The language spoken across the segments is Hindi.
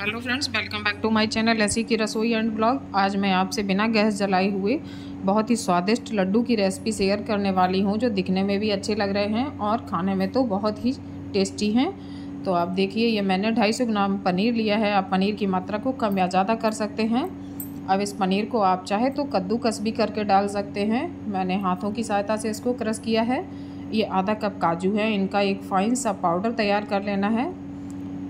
Hello friends welcome back to my channel ऐसी की रसोई एंड ब्लॉग आज मैं आपसे बिना गैस जलाए हुए बहुत ही स्वादिष्ट लड्डू की रेसिपी शेयर करने वाली हूँ, जो दिखने में भी अच्छे लग रहे हैं और खाने में तो बहुत ही टेस्टी हैं। तो आप देखिए, ये मैंने ढाई सौ ग्राम पनीर लिया है। आप पनीर की मात्रा को कम या ज़्यादा कर सकते हैं। अब इस पनीर को आप चाहे तो कद्दूकस भी करके डाल सकते हैं। मैंने हाथों की सहायता से इसको क्रश किया है। ये आधा कप काजू है। इनका एक फाइन सा पाउडर तैयार कर लेना है।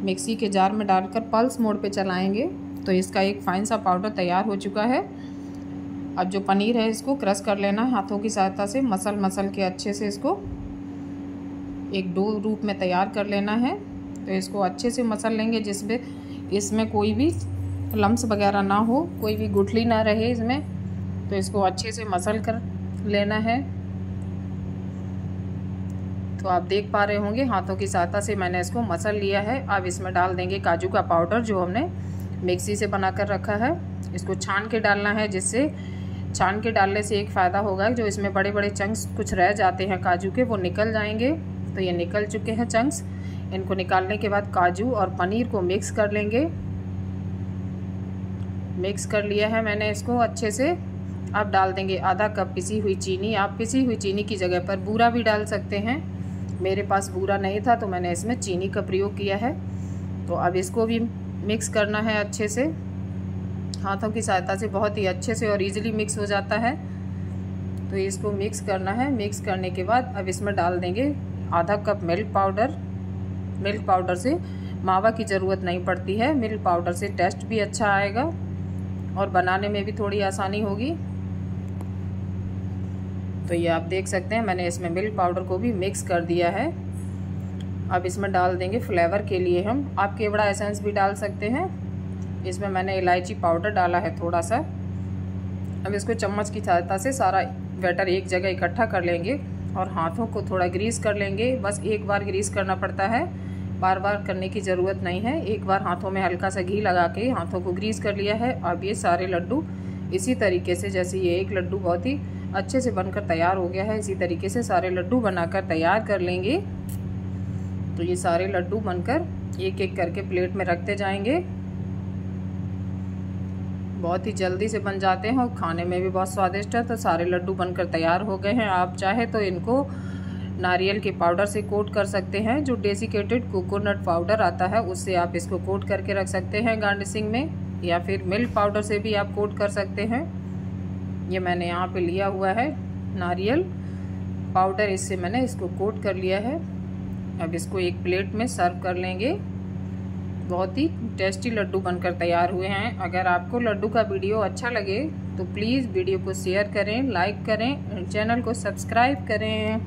मिक्सी के जार में डालकर पल्स मोड पे चलाएँगे। तो इसका एक फाइन सा पाउडर तैयार हो चुका है। अब जो पनीर है, इसको क्रश कर लेना है हाथों की सहायता से। मसल मसल के अच्छे से इसको एक डो रूप में तैयार कर लेना है। तो इसको अच्छे से मसल लेंगे जिसमें, इसमें कोई भी लम्स वगैरह ना हो, कोई भी गुठली ना रहे इसमें। तो इसको अच्छे से मसल कर लेना है। तो आप देख पा रहे होंगे, हाथों की सहायता से मैंने इसको मसल लिया है। अब इसमें डाल देंगे काजू का पाउडर जो हमने मिक्सी से बना कर रखा है। इसको छान के डालना है, जिससे छान के डालने से एक फ़ायदा होगा जो इसमें बड़े बड़े चंक्स कुछ रह जाते हैं काजू के, वो निकल जाएँगे। तो ये निकल चुके हैं चंक्स इनको निकालने के बाद काजू और पनीर को मिक्स कर लेंगे। मिक्स कर लिया है मैंने इसको अच्छे से। अब डाल देंगे आधा कप पिसी हुई चीनी। आप पिसी हुई चीनी की जगह पर बूरा भी डाल सकते हैं। मेरे पास बूरा नहीं था तो मैंने इसमें चीनी का प्रयोग किया है। तो अब इसको भी मिक्स करना है अच्छे से। हाथों की सहायता से बहुत ही अच्छे से और इजीली मिक्स हो जाता है। तो इसको मिक्स करना है। मिक्स करने के बाद अब इसमें डाल देंगे आधा cup milk powder milk powder से मावा की ज़रूरत नहीं पड़ती है। मिल्क पाउडर से टेस्ट भी अच्छा आएगा और बनाने में भी थोड़ी आसानी होगी। तो ये आप देख सकते हैं, मैंने इसमें मिल्क पाउडर को भी मिक्स कर दिया है। अब इसमें डाल देंगे फ्लेवर के लिए हम। आप केवड़ा एसेंस भी डाल सकते हैं। इसमें मैंने इलायची पाउडर डाला है थोड़ा सा अब इसको चम्मच की सहायता से सारा बैटर एक जगह इकट्ठा कर लेंगे और हाथों को थोड़ा ग्रीस कर लेंगे। बस एक बार ग्रीस करना पड़ता है। बार बार करने की ज़रूरत नहीं है। एक बार हाथों में हल्का सा घी लगा के हाथों को ग्रीस कर लिया है। अब ये सारे लड्डू इसी तरीके से, जैसे ये एक लड्डू बहुत ही अच्छे से बनकर तैयार हो गया है। इसी तरीके से सारे लड्डू बनाकर तैयार कर लेंगे। तो ये सारे लड्डू बनकर एक एक करके प्लेट में रखते जाएँगे। बहुत ही जल्दी से बन जाते हैं और खाने में भी बहुत स्वादिष्ट है। तो सारे लड्डू बनकर तैयार हो गए हैं। आप चाहे तो इनको नारियल के पाउडर से कोट कर सकते हैं। जो डेसिकेटेड कोकोनट पाउडर आता है, उससे आप इसको कोट करके रख सकते हैं गार्निशिंग में, या फिर मिल्क पाउडर से भी आप कोट कर सकते हैं। ये मैंने यहाँ पे लिया हुआ है नारियल। पाउडर इससे मैंने इसको कोट कर लिया है। अब इसको एक प्लेट में सर्व कर लेंगे। बहुत ही टेस्टी लड्डू बनकर तैयार हुए हैं। अगर आपको लड्डू का वीडियो अच्छा लगे तो प्लीज़ वीडियो को शेयर करें, लाइक करें चैनल को सब्सक्राइब करें।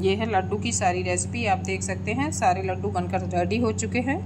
ये है लड्डू की सारी रेसिपी। आप देख सकते हैं, सारे लड्डू बनकर रेडी हो चुके हैं।